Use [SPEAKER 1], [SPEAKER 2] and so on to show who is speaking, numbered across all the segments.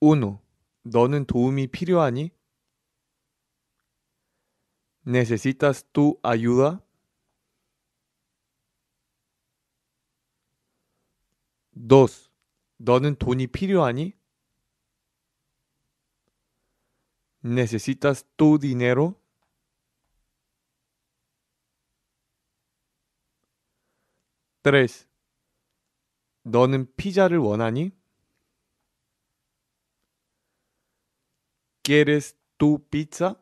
[SPEAKER 1] 1. 너는 도움이 필요하니? ¿Necesitas tu ayuda? 2. 너는 돈이 필요하니? ¿Necesitas tu dinero? 3. 너는 피자를 원하니? ¿Quieres tu pizza?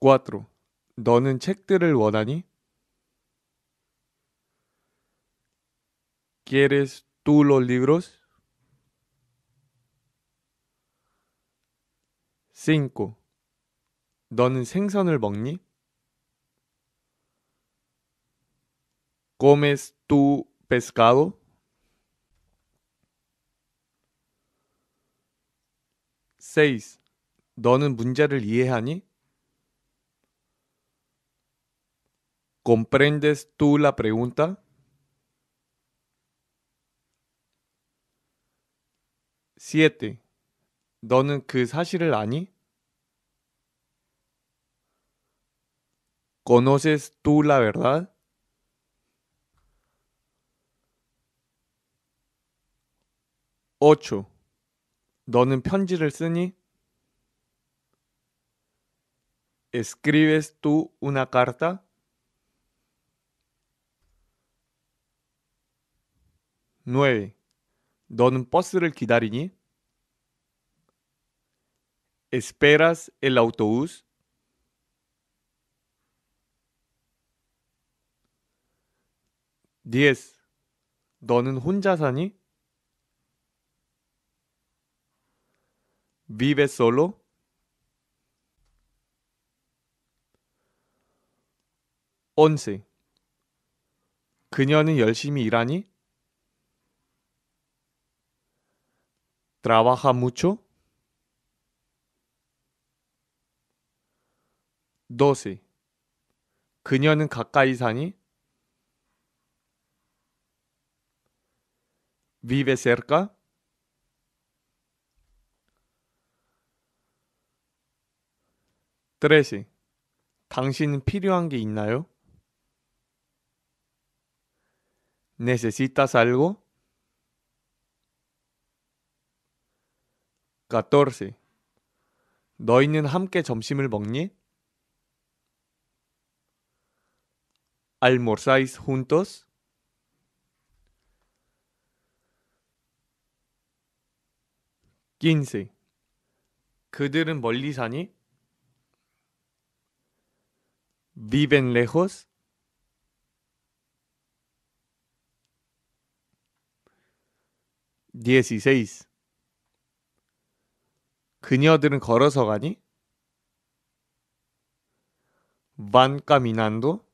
[SPEAKER 1] 4. 너는 책들을 원하니? ¿Quieres tú los libros? 5. 너는 생선을 먹니? ¿Comes tú pescado? 6. 너는 문제를 이해하니? ¿Comprendes tú la pregunta? 7. 너는 그 사실을 아니? ¿Conoces tú la verdad? 8. 너는 편지를 쓰니? ¿Escribes tú una carta? 9. 너는 버스를 기다리니? ¿Esperas el autobús? 10. 너는 혼자 사니? ¿Vives solo? 11. 그녀는 열심히 일하니? ¿Trabaja mucho? 12. 그녀는 가까이 사니? ¿Vive cerca? 13. 당신은 필요한 게 있나요? ¿Necesitas algo? 14. 너희는 함께 점심을 먹니? ¿Almorzáis juntos? 15. 그들은 멀리 사니? ¿Viven lejos? 16. 그녀들은 걸어서 가니? ¿Van caminando?